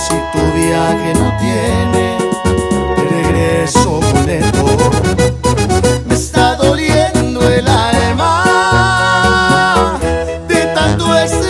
si tu viaje no tiene de regreso boleto. Me está doliendo el alma de tanto ese